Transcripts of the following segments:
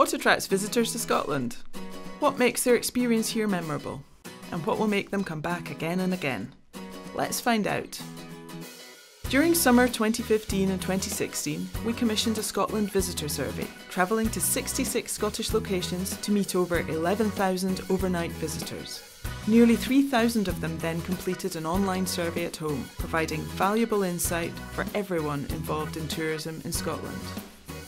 What attracts visitors to Scotland? What makes their experience here memorable? And what will make them come back again and again? Let's find out. During summer 2015 and 2016, we commissioned a Scotland visitor survey, travelling to 66 Scottish locations to meet over 11,000 overnight visitors. Nearly 3,000 of them then completed an online survey at home, providing valuable insight for everyone involved in tourism in Scotland.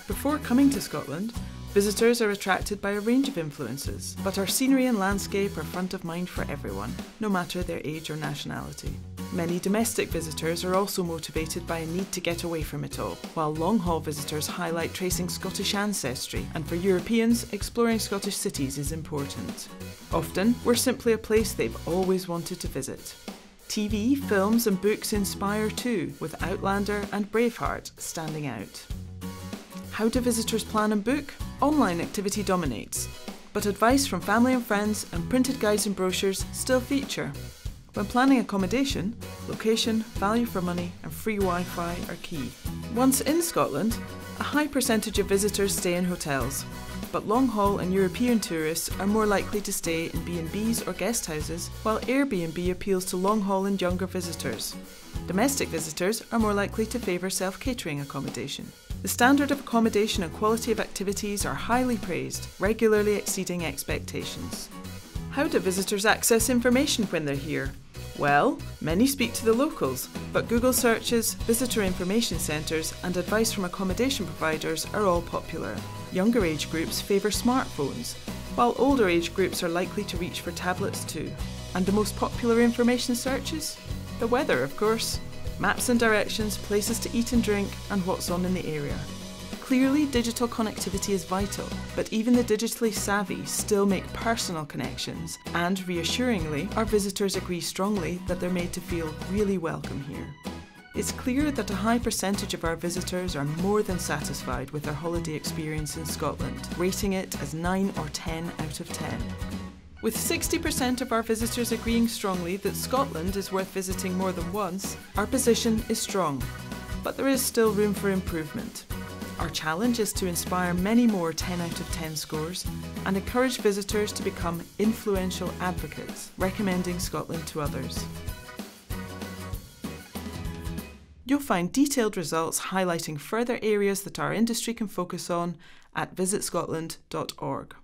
Before coming to Scotland, Visitors are attracted by a range of influences, but our scenery and landscape are front of mind for everyone, no matter their age or nationality. Many domestic visitors are also motivated by a need to get away from it all, while long haul visitors highlight tracing Scottish ancestry, and for Europeans, exploring Scottish cities is important. Often, we're simply a place they've always wanted to visit. TV, films, and books inspire too, with Outlander and Braveheart standing out. How do visitors plan and book? Online activity dominates, but advice from family and friends and printed guides and brochures still feature. When planning accommodation, location, value for money, and free Wi Fi are key. Once in Scotland, a high percentage of visitors stay in hotels, but long haul and European tourists are more likely to stay in B&Bs or guest houses, while Airbnb appeals to long haul and younger visitors. Domestic visitors are more likely to favour self catering accommodation. The standard of accommodation and quality of activities are highly praised, regularly exceeding expectations. How do visitors access information when they're here? Well, many speak to the locals, but Google searches, visitor information centres, and advice from accommodation providers are all popular. Younger age groups favour smartphones, while older age groups are likely to reach for tablets too. And the most popular information searches? The weather, of course maps and directions, places to eat and drink, and what's on in the area. Clearly, digital connectivity is vital, but even the digitally savvy still make personal connections, and reassuringly, our visitors agree strongly that they're made to feel really welcome here. It's clear that a high percentage of our visitors are more than satisfied with their holiday experience in Scotland, rating it as 9 or 10 out of 10. With 60% of our visitors agreeing strongly that Scotland is worth visiting more than once, our position is strong. But there is still room for improvement. Our challenge is to inspire many more 10 out of 10 scores and encourage visitors to become influential advocates, recommending Scotland to others. You'll find detailed results highlighting further areas that our industry can focus on at visitscotland.org.